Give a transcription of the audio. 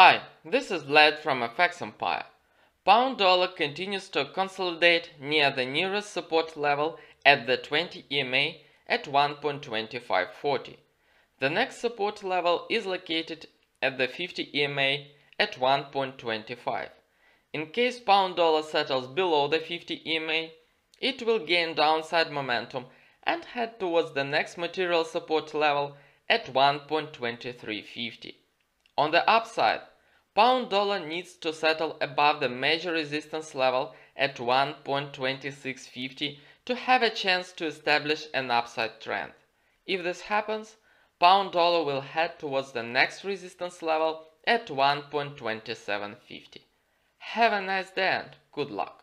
Hi, this is Vlad from FX Empire. Pound dollar continues to consolidate near the nearest support level at the 20 EMA at 1.2540. The next support level is located at the 50 EMA at 1.25. In case pound dollar settles below the 50 EMA, it will gain downside momentum and head towards the next material support level at 1.2350. On the upside, pound dollar needs to settle above the major resistance level at 1.2650 to have a chance to establish an upside trend. If this happens, pound dollar will head towards the next resistance level at 1.2750. Have a nice day and good luck.